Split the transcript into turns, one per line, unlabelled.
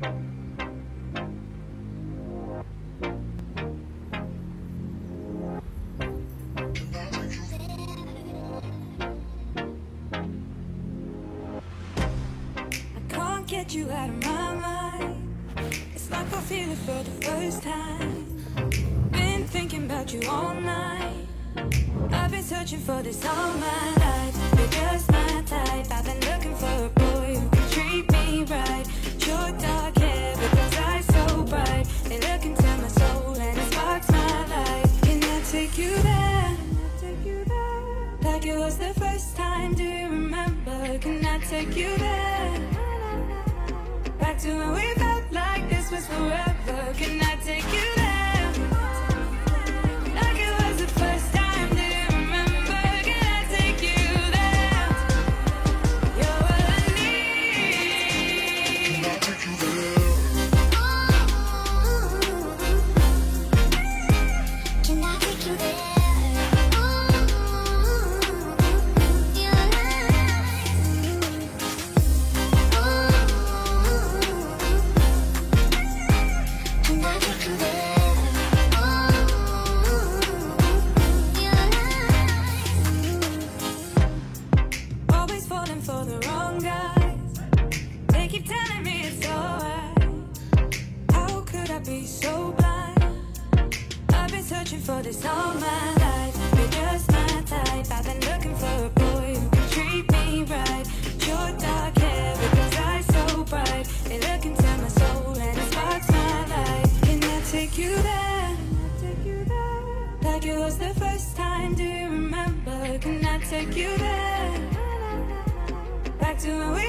I can't get you out of my mind. It's like I feel it for the first time. Been thinking about you all night. I've been searching for this all my life. You're just my type. It was the first time. Do you remember? Can I take you there? Back to when we searching for this all my life. You're just my type. I've been looking for a boy who can treat me right. Your dark hair with those eyes so bright. They look into my soul and it sparks my life. Can I take you there? Like it was the first time. Do you remember? Can I take you there? Back to felt